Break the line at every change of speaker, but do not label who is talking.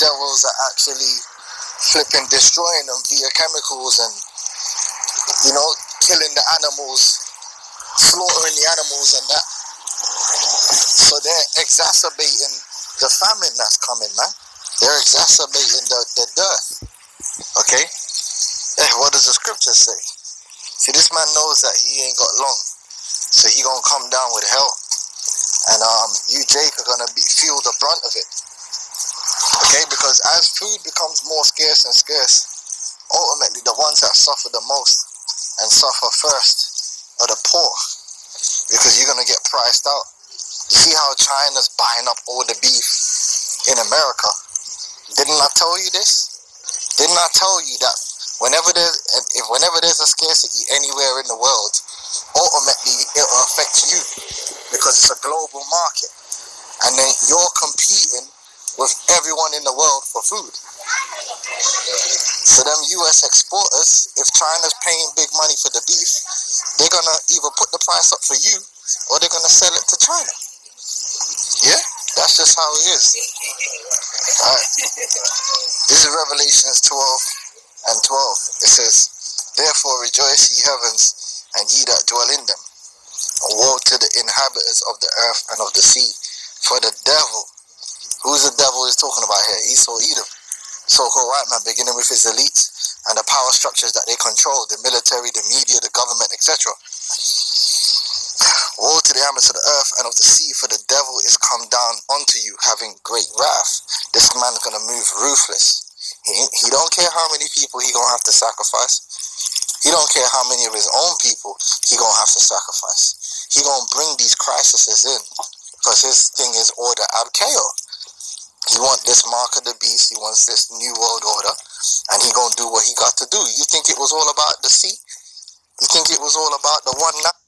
devils are actually flipping destroying them via chemicals and you know killing the animals, slaughtering the animals and that. So they're exacerbating the famine that's coming, man. They're exacerbating the, the. Okay? Hey, what does the scripture say? See, this man knows that he ain't got long. So he gonna come down with hell. And um, you, Jake, are gonna be, feel the brunt of it. Okay? Because as food becomes more scarce and scarce, ultimately the ones that suffer the most and suffer first are the poor. Because you're gonna get priced out. You see how China's buying up all the beef in America? Didn't I tell you this? Didn't I tell you that whenever there's if whenever there's a scarcity anywhere in the world, ultimately it'll affect you because it's a global market, and then you're competing with everyone in the world for food. So them U.S. exporters, if China's paying big money for the beef, they're gonna either put the price up for you or they're gonna sell it to China. Yeah, that's just how it is. Alright. This is Revelations 12 and 12. It says, Therefore rejoice ye heavens, and ye that dwell in them. And woe to the inhabitants of the earth and of the sea. For the devil, who's the devil is talking about here? Esau Edom. So-called white man, beginning with his elites and the power structures that they control, the military, the media, the government, etc. Woe to the inhabitants of the earth and of the sea, for the devil is come down unto you, having great wrath. This man's gonna move ruthless. He, he don't care how many people he gonna have to sacrifice. He don't care how many of his own people he gonna have to sacrifice. He gonna bring these crises in because his thing is order ab chaos. He want this mark of the beast. He wants this new world order, and he gonna do what he got to do. You think it was all about the sea? You think it was all about the one night?